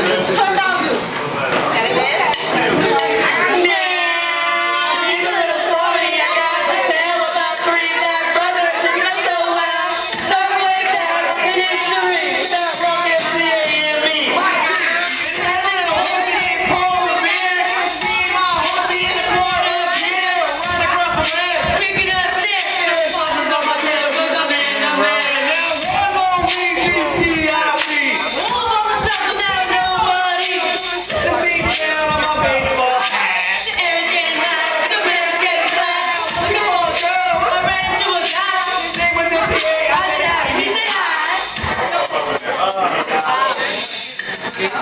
Turn down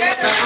Thank you.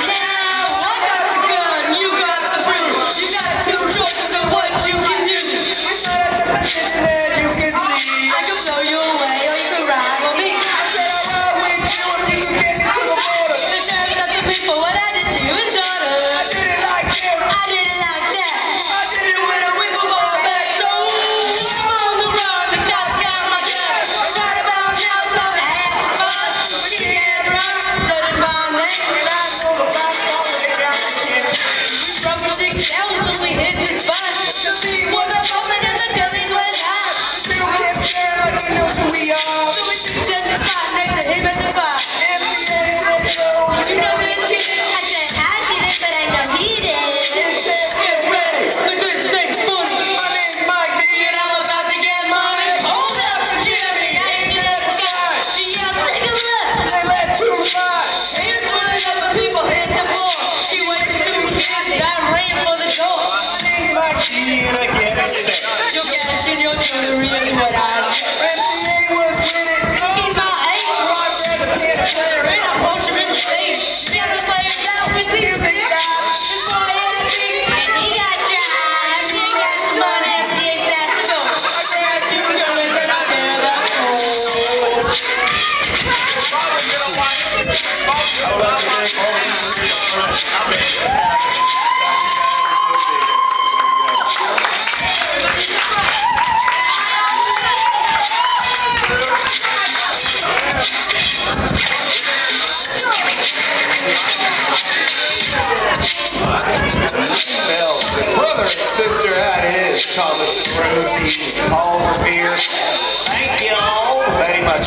Brother and sister his Thomas Rosie, beer. Thank y'all very much